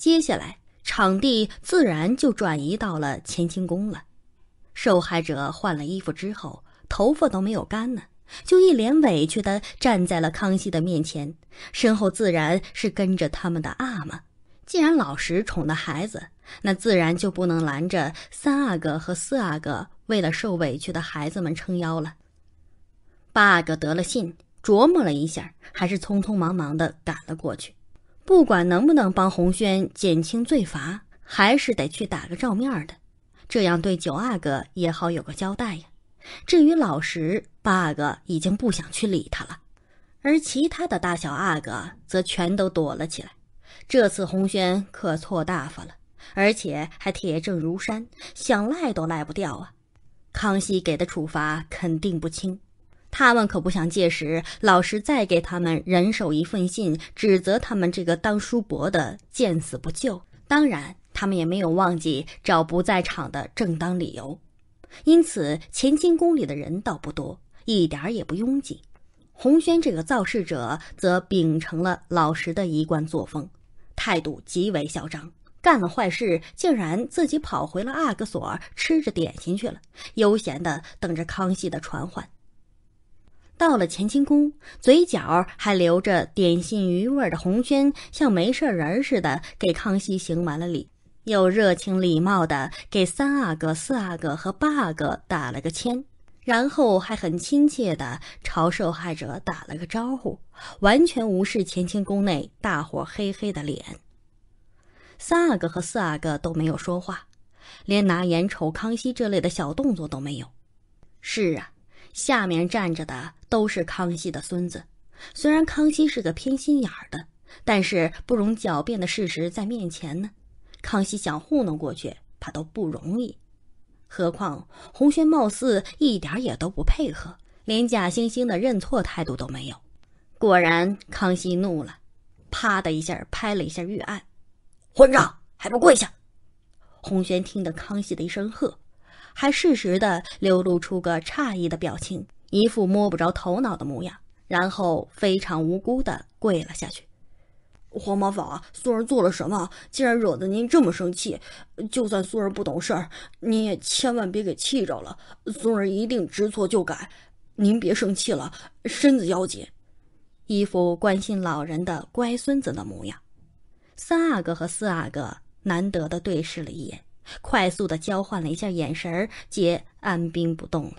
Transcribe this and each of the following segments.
接下来，场地自然就转移到了乾清宫了。受害者换了衣服之后，头发都没有干呢，就一脸委屈的站在了康熙的面前，身后自然是跟着他们的阿玛。既然老实宠的孩子，那自然就不能拦着三阿哥和四阿哥为了受委屈的孩子们撑腰了。八阿哥得了信，琢磨了一下，还是匆匆忙忙的赶了过去。不管能不能帮红轩减轻罪罚，还是得去打个照面的，这样对九阿哥也好有个交代呀。至于老十，八阿哥已经不想去理他了，而其他的大小阿哥则全都躲了起来。这次红轩可错大发了，而且还铁证如山，想赖都赖不掉啊！康熙给的处罚肯定不轻。他们可不想届时老师再给他们人手一份信，指责他们这个当叔伯的见死不救。当然，他们也没有忘记找不在场的正当理由。因此，乾清宫里的人倒不多，一点儿也不拥挤。洪轩这个造事者则秉承了老实的一贯作风，态度极为嚣张。干了坏事，竟然自己跑回了阿哥所吃着点心去了，悠闲的等着康熙的传唤。到了乾清宫，嘴角还留着点心余味的红轩，像没事人似的给康熙行完了礼，又热情礼貌的给三阿哥、四阿哥和八阿哥打了个签，然后还很亲切的朝受害者打了个招呼，完全无视乾清宫内大伙黑黑的脸。三阿哥和四阿哥都没有说话，连拿眼瞅康熙这类的小动作都没有。是啊。下面站着的都是康熙的孙子，虽然康熙是个偏心眼儿的，但是不容狡辩的事实在面前呢。康熙想糊弄过去，怕都不容易。何况洪轩貌似一点也都不配合，连假惺惺的认错态度都没有。果然，康熙怒了，啪的一下拍了一下御案：“混账，还不跪下！”洪轩听得康熙的一声喝。还适时的流露出个诧异的表情，一副摸不着头脑的模样，然后非常无辜的跪了下去。黄毛法，孙儿做了什么，竟然惹得您这么生气？就算孙儿不懂事儿，您也千万别给气着了。孙儿一定知错就改，您别生气了，身子要紧。一副关心老人的乖孙子的模样。三阿哥和四阿哥难得的对视了一眼。快速的交换了一下眼神皆按兵不动了。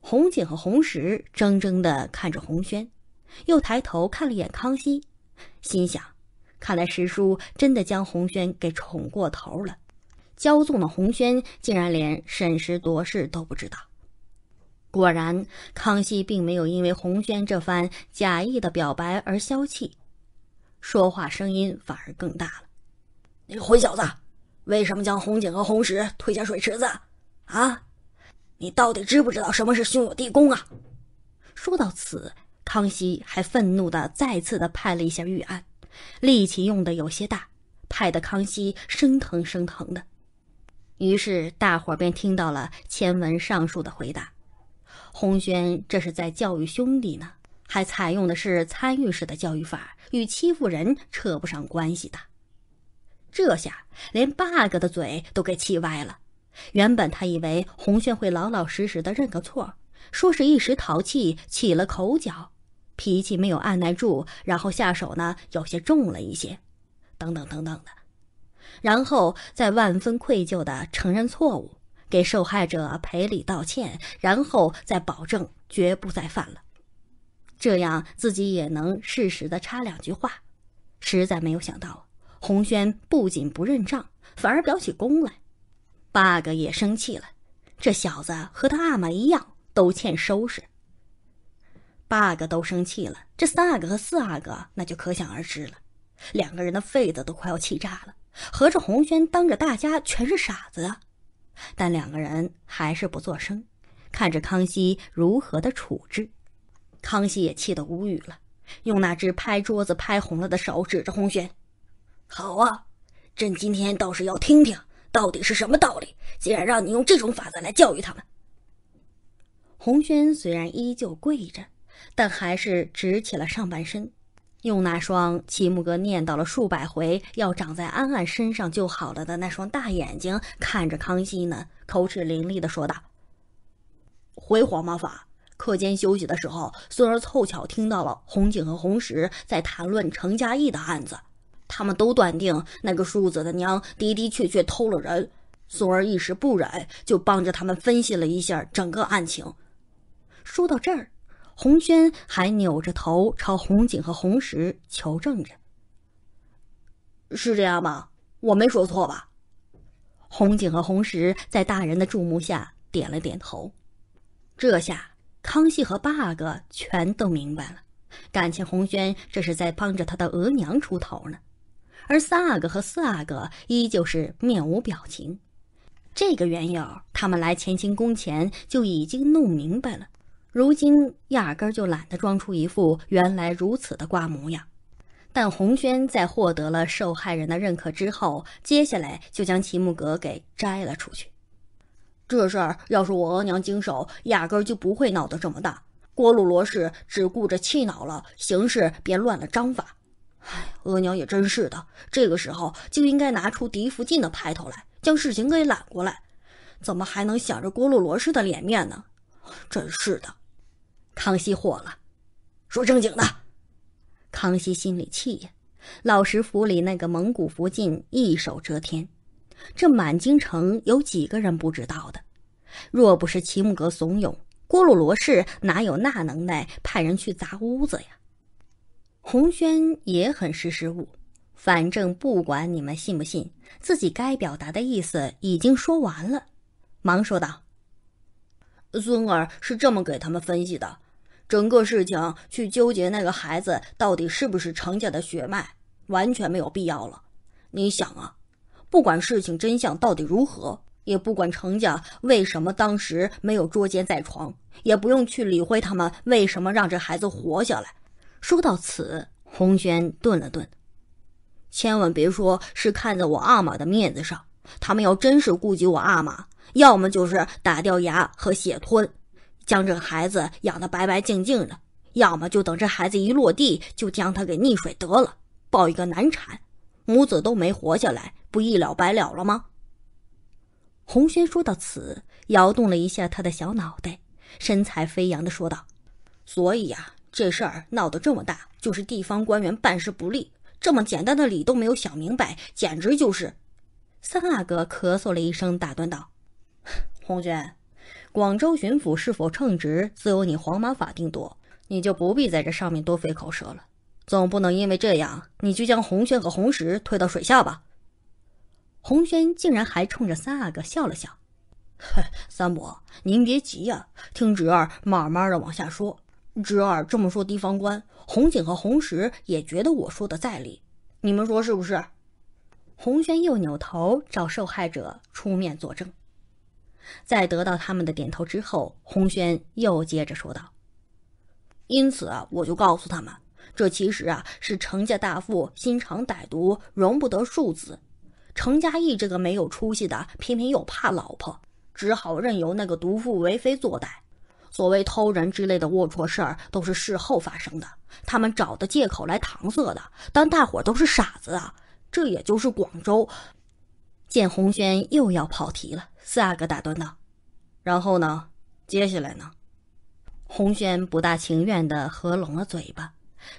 红景和红石怔怔的看着红轩，又抬头看了一眼康熙，心想：看来师叔真的将红轩给宠过头了。骄纵的红轩竟然连审时度势都不知道。果然，康熙并没有因为红轩这番假意的表白而消气，说话声音反而更大了：“你混小子！”为什么将红景和红石推下水池子？啊，你到底知不知道什么是兄友弟恭啊？说到此，康熙还愤怒的再次的拍了一下御案，力气用的有些大，拍的康熙生疼生疼的。于是大伙便听到了前文上述的回答：洪轩这是在教育兄弟呢，还采用的是参与式的教育法，与欺负人扯不上关系的。这下连八阿哥的嘴都给气歪了。原本他以为洪轩会老老实实的认个错，说是一时淘气起了口角，脾气没有按耐住，然后下手呢有些重了一些，等等等等的，然后再万分愧疚的承认错误，给受害者赔礼道歉，然后再保证绝不再犯了，这样自己也能适时的插两句话。实在没有想到。洪轩不仅不认账，反而表起功来。八阿哥也生气了，这小子和他阿玛一样，都欠收拾。八阿哥都生气了，这三阿哥和四阿哥那就可想而知了。两个人的肺子都快要气炸了，合着洪轩当着大家全是傻子啊！但两个人还是不作声，看着康熙如何的处置。康熙也气得无语了，用那只拍桌子拍红了的手指着洪轩。好啊，朕今天倒是要听听，到底是什么道理，竟然让你用这种法子来教育他们。洪轩虽然依旧跪着，但还是直起了上半身，用那双齐木哥念叨了数百回要长在安安身上就好了的那双大眼睛看着康熙呢，口齿伶俐的说道：“回黄毛法，课间休息的时候，孙儿凑巧听到了红景和红石在谈论程家义的案子，他们都断定那个庶子的娘的的确确偷了人。松儿一时不忍，就帮着他们分析了一下整个案情。”说到这儿。红轩还扭着头朝红景和红石求证着：“是这样吗？我没说错吧？”红景和红石在大人的注目下点了点头。这下康熙和八阿哥全都明白了，感情红轩这是在帮着他的额娘出头呢。而三阿哥和四阿哥依旧是面无表情。这个缘由，他们来乾清宫前就已经弄明白了。如今压根就懒得装出一副原来如此的瓜模样，但洪轩在获得了受害人的认可之后，接下来就将齐木格给摘了出去。这事儿要是我额娘经手，压根就不会闹得这么大。郭鲁罗氏只顾着气恼了，形势便乱了章法。唉，额娘也真是的，这个时候就应该拿出嫡福晋的派头来，将事情给揽过来，怎么还能想着郭鲁罗氏的脸面呢？真是的。康熙火了，说正经的。康熙心里气呀，老石府里那个蒙古福晋一手遮天，这满京城有几个人不知道的？若不是齐木格怂恿，郭鲁罗氏哪有那能耐派人去砸屋子呀？洪轩也很识时务，反正不管你们信不信，自己该表达的意思已经说完了，忙说道。孙儿是这么给他们分析的：整个事情去纠结那个孩子到底是不是程家的血脉，完全没有必要了。你想啊，不管事情真相到底如何，也不管程家为什么当时没有捉奸在床，也不用去理会他们为什么让这孩子活下来。说到此，洪轩顿了顿，千万别说是看在我阿玛的面子上，他们要真是顾及我阿玛。要么就是打掉牙和血吞，将这孩子养得白白净净的；要么就等这孩子一落地，就将他给溺水得了，抱一个难产，母子都没活下来，不一了百了了吗？洪轩说到此，摇动了一下他的小脑袋，神采飞扬的说道：“所以呀，这事儿闹得这么大，就是地方官员办事不力，这么简单的理都没有想明白，简直就是……”三阿哥咳嗽了一声，打断道。红轩，广州巡抚是否称职，自有你黄马法定夺，你就不必在这上面多费口舌了。总不能因为这样，你就将红轩和红石推到水下吧？洪轩竟然还冲着三阿哥笑了笑：“嘿三伯，您别急呀，听侄儿慢慢的往下说。侄儿这么说，地方官红景和红石也觉得我说的在理，你们说是不是？”洪轩又扭头找受害者出面作证。在得到他们的点头之后，洪轩又接着说道：“因此啊，我就告诉他们，这其实啊是程家大富心肠歹毒，容不得庶子。程家义这个没有出息的，偏偏又怕老婆，只好任由那个毒妇为非作歹。所谓偷人之类的龌龊事儿，都是事后发生的，他们找的借口来搪塞的。但大伙都是傻子啊，这也就是广州。”见洪轩又要跑题了，四阿哥打断道：“然后呢？接下来呢？”洪轩不大情愿的合拢了嘴巴，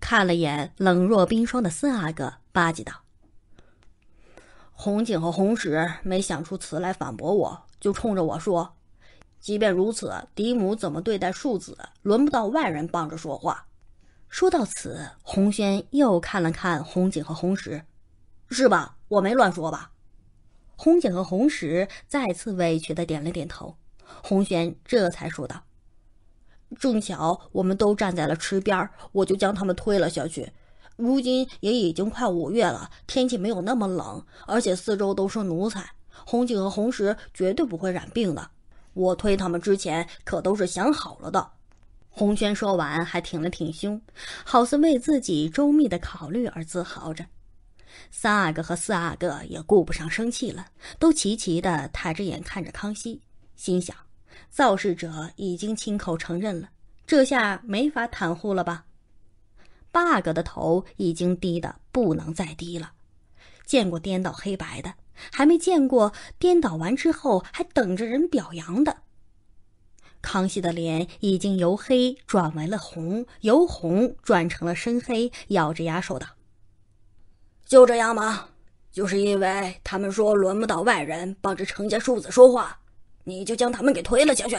看了眼冷若冰霜的四阿哥，吧唧道：“洪景和洪石没想出词来反驳我，就冲着我说：‘即便如此，嫡母怎么对待庶子，轮不到外人帮着说话。’”说到此，洪轩又看了看洪景和洪石，是吧？我没乱说吧？红景和红石再次委屈的点了点头，洪轩这才说道：“正巧我们都站在了池边，我就将他们推了下去。如今也已经快五月了，天气没有那么冷，而且四周都是奴才，红景和红石绝对不会染病的。我推他们之前可都是想好了的。”红轩说完，还挺了挺胸，好似为自己周密的考虑而自豪着。三阿哥和四阿哥也顾不上生气了，都齐齐的抬着眼看着康熙，心想：造事者已经亲口承认了，这下没法袒护了吧？八阿哥的头已经低得不能再低了。见过颠倒黑白的，还没见过颠倒完之后还等着人表扬的。康熙的脸已经由黑转为了红，由红转成了深黑，咬着牙说道：“就这样吗？就是因为他们说轮不到外人帮着程家庶子说话，你就将他们给推了下去？”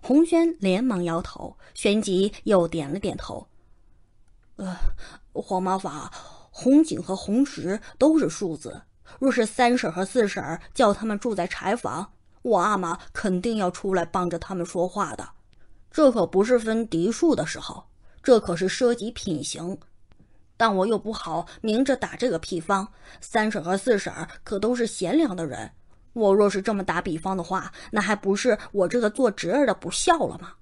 洪轩连忙摇头，旋即又点了点头：“呃，黄毛法，红景和红石都是庶子，若是三婶和四婶叫他们住在柴房。”我阿玛肯定要出来帮着他们说话的，这可不是分嫡庶的时候，这可是涉及品行。但我又不好明着打这个屁方，三婶和四婶可都是贤良的人，我若是这么打比方的话，那还不是我这个做侄儿的不孝了吗？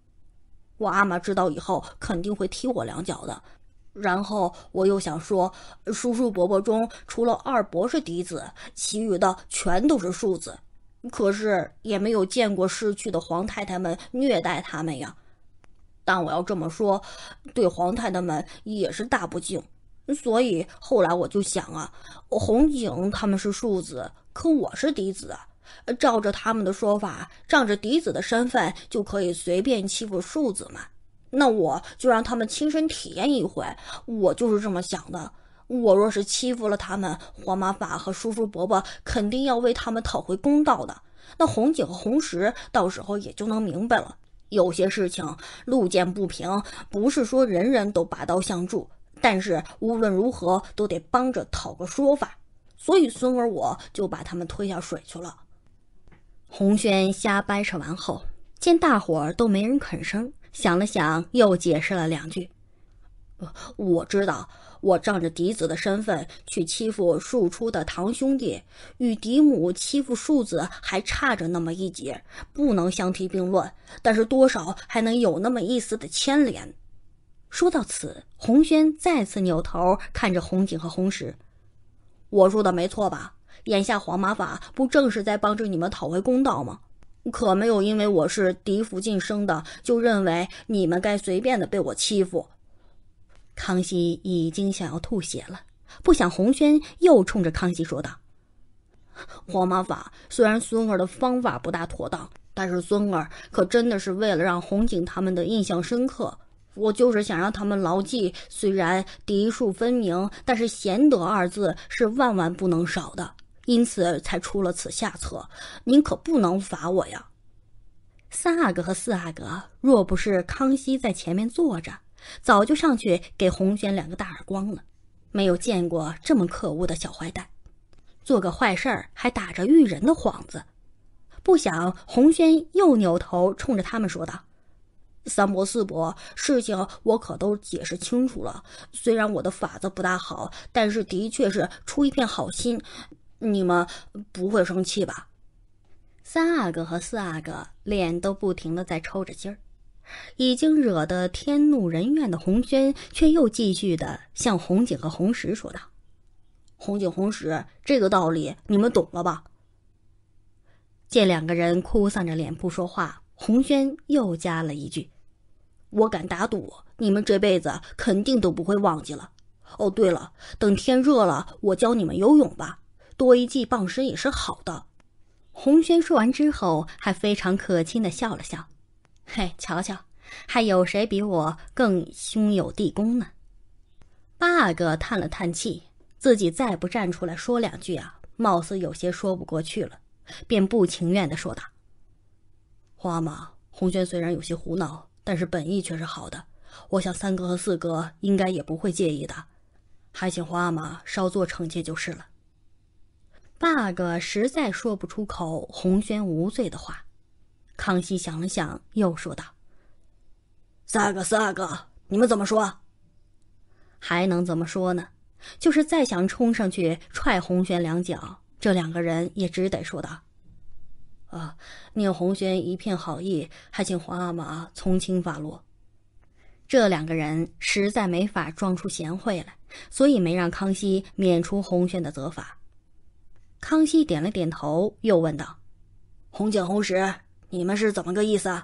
我阿玛知道以后肯定会踢我两脚的。然后我又想说，叔叔伯伯中除了二伯是嫡子，其余的全都是庶子。可是也没有见过逝去的皇太太们虐待他们呀。但我要这么说，对皇太太们也是大不敬。所以后来我就想啊，红景他们是庶子，可我是嫡子，照着他们的说法，仗着嫡子的身份就可以随便欺负庶子们。那我就让他们亲身体验一回。我就是这么想的。我若是欺负了他们，黄马法和叔叔伯伯肯定要为他们讨回公道的。那红景和红石到时候也就能明白了，有些事情路见不平，不是说人人都拔刀相助，但是无论如何都得帮着讨个说法。所以孙儿我就把他们推下水去了。红轩瞎掰扯完后，见大伙儿都没人吭声，想了想，又解释了两句：“我知道。”我仗着嫡子的身份去欺负庶出的堂兄弟，与嫡母欺负庶子还差着那么一截，不能相提并论。但是多少还能有那么一丝的牵连。说到此，洪轩再次扭头看着红景和红石：“我说的没错吧？眼下黄马法不正是在帮着你们讨回公道吗？可没有因为我是嫡福晋升的，就认为你们该随便的被我欺负。”康熙已经想要吐血了，不想洪轩又冲着康熙说道：“黄马法虽然孙儿的方法不大妥当，但是孙儿可真的是为了让红景他们的印象深刻。我就是想让他们牢记，虽然嫡庶分明，但是贤德二字是万万不能少的，因此才出了此下策。您可不能罚我呀！”三阿哥和四阿哥若不是康熙在前面坐着。早就上去给洪轩两个大耳光了，没有见过这么可恶的小坏蛋，做个坏事儿还打着育人的幌子。不想洪轩又扭头冲着他们说道：“三伯四伯，事情我可都解释清楚了。虽然我的法子不大好，但是的确是出一片好心，你们不会生气吧？”三阿哥和四阿哥脸都不停的在抽着筋儿。已经惹得天怒人怨的洪轩，却又继续的向红景和红石说道：“红景、红石，这个道理你们懂了吧？”见两个人哭丧着脸不说话，洪轩又加了一句：“我敢打赌，你们这辈子肯定都不会忘记了。哦，对了，等天热了，我教你们游泳吧，多一技傍身也是好的。”洪轩说完之后，还非常可亲的笑了笑。嘿，瞧瞧，还有谁比我更兄友弟恭呢？八阿哥叹了叹气，自己再不站出来说两句啊，貌似有些说不过去了，便不情愿的说道：“花妈，红轩虽然有些胡闹，但是本意却是好的，我想三哥和四哥应该也不会介意的，还请花妈稍作惩戒就是了。”八阿哥实在说不出口红轩无罪的话。康熙想了想，又说道：“三个，三个，你们怎么说？还能怎么说呢？就是再想冲上去踹洪轩两脚，这两个人也只得说道：‘啊，念洪轩一片好意，还请皇阿玛从轻发落。’这两个人实在没法装出贤惠来，所以没让康熙免除洪轩的责罚。康熙点了点头，又问道：‘红景、红石。’”你们是怎么个意思？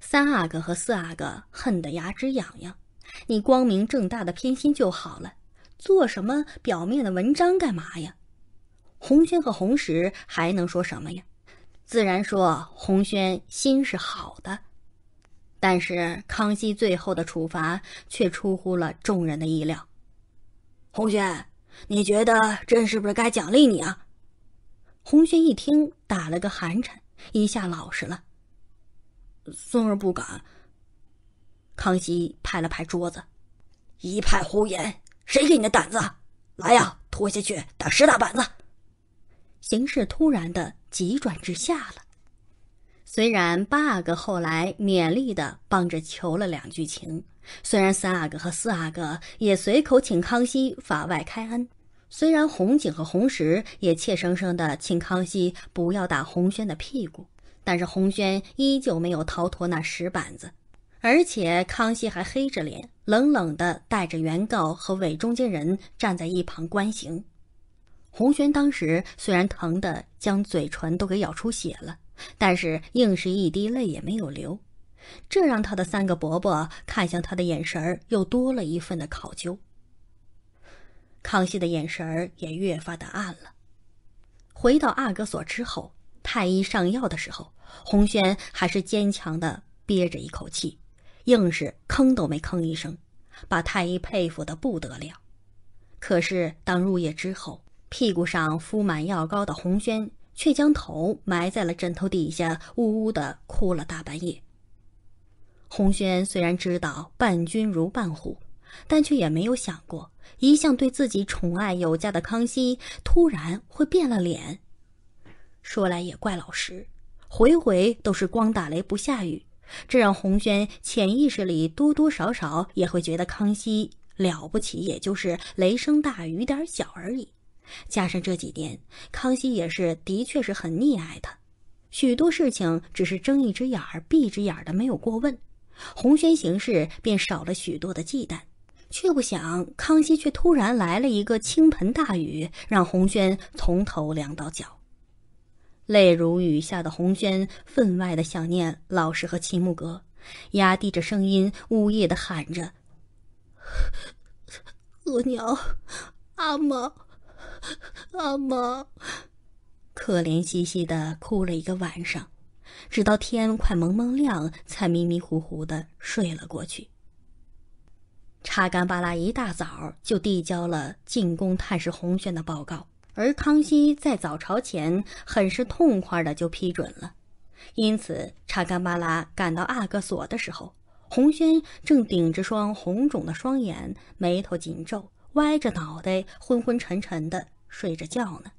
三阿哥和四阿哥恨得牙齿痒痒，你光明正大的偏心就好了，做什么表面的文章干嘛呀？红轩和红石还能说什么呀？自然说红轩心是好的，但是康熙最后的处罚却出乎了众人的意料。红轩，你觉得朕是不是该奖励你啊？洪轩一听，打了个寒颤，一下老实了。孙儿不敢。康熙拍了拍桌子，一派胡言！谁给你的胆子？来呀，拖下去打十大板子！形势突然的急转直下了。虽然八阿哥后来勉力的帮着求了两句情，虽然三阿哥和四阿哥也随口请康熙法外开恩，虽然红景和红石也怯生生的请康熙不要打洪轩的屁股，但是洪轩依旧没有逃脱那石板子。而且康熙还黑着脸，冷冷的带着原告和伪中间人站在一旁观刑。洪轩当时虽然疼得将嘴唇都给咬出血了，但是硬是一滴泪也没有流，这让他的三个伯伯看向他的眼神又多了一份的考究。康熙的眼神也越发的暗了。回到阿哥所之后，太医上药的时候，洪轩还是坚强的憋着一口气。硬是吭都没吭一声，把太医佩服的不得了。可是当入夜之后，屁股上敷满药膏的洪轩却将头埋在了枕头底下，呜呜的哭了大半夜。洪轩虽然知道伴君如伴虎，但却也没有想过，一向对自己宠爱有加的康熙突然会变了脸。说来也怪老实，回回都是光打雷不下雨。这让洪轩潜意识里多多少少也会觉得康熙了不起，也就是雷声大雨点小而已。加上这几年，康熙也是的确是很溺爱他，许多事情只是睁一只眼闭一只眼的没有过问，洪轩行事便少了许多的忌惮。却不想康熙却突然来了一个倾盆大雨，让洪轩从头凉到脚。泪如雨下的洪轩分外的想念老师和齐木格，压低着声音呜咽的喊着：“额娘，阿妈，阿妈！”可怜兮兮的哭了一个晚上，直到天快蒙蒙亮，才迷迷糊糊的睡了过去。查干巴拉一大早就递交了进宫探视洪轩的报告。而康熙在早朝前很是痛快的就批准了，因此查干巴拉赶到阿哥所的时候，洪轩正顶着双红肿的双眼，眉头紧皱，歪着脑袋，昏昏沉沉的睡着觉呢。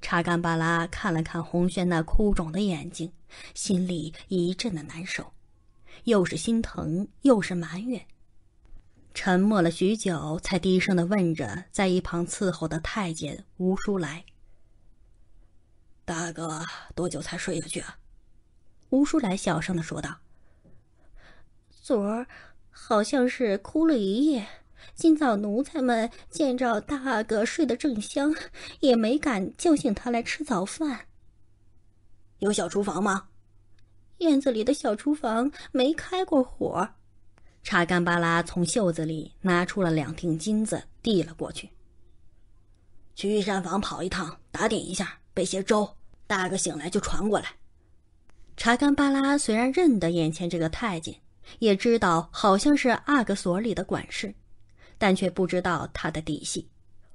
查干巴拉看了看红轩那哭肿的眼睛，心里一阵的难受，又是心疼又是埋怨。沉默了许久，才低声的问着在一旁伺候的太监吴叔来：“大哥多久才睡下去啊？”吴叔来小声的说道：“昨儿好像是哭了一夜，今早奴才们见着大阿哥睡得正香，也没敢叫醒他来吃早饭。有小厨房吗？院子里的小厨房没开过火。”查干巴拉从袖子里拿出了两锭金子，递了过去。去御膳房跑一趟，打点一下，备些粥。大阿哥醒来就传过来。查干巴拉虽然认得眼前这个太监，也知道好像是阿哥所里的管事，但却不知道他的底细。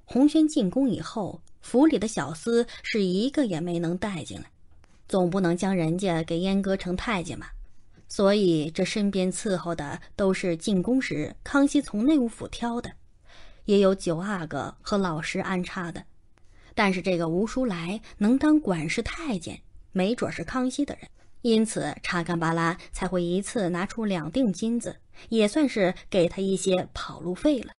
洪轩进宫以后，府里的小厮是一个也没能带进来，总不能将人家给阉割成太监吧？所以，这身边伺候的都是进宫时康熙从内务府挑的，也有九阿哥和老师安插的。但是，这个吴叔来能当管事太监，没准是康熙的人，因此查干巴拉才会一次拿出两锭金子，也算是给他一些跑路费了。